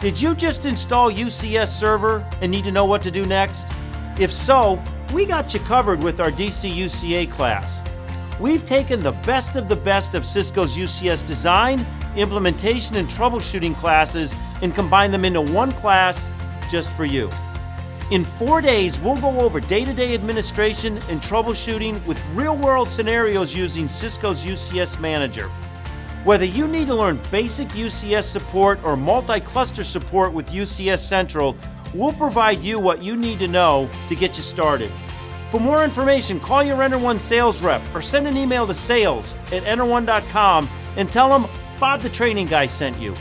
Did you just install UCS Server and need to know what to do next? If so, we got you covered with our DC-UCA class. We've taken the best of the best of Cisco's UCS design, implementation, and troubleshooting classes and combined them into one class just for you. In four days, we'll go over day to day administration and troubleshooting with real world scenarios using Cisco's UCS Manager. Whether you need to learn basic UCS support or multi cluster support with UCS Central, we'll provide you what you need to know to get you started. For more information, call your NterOne sales rep or send an email to sales at NterOne.com and tell them Bob the training guy sent you.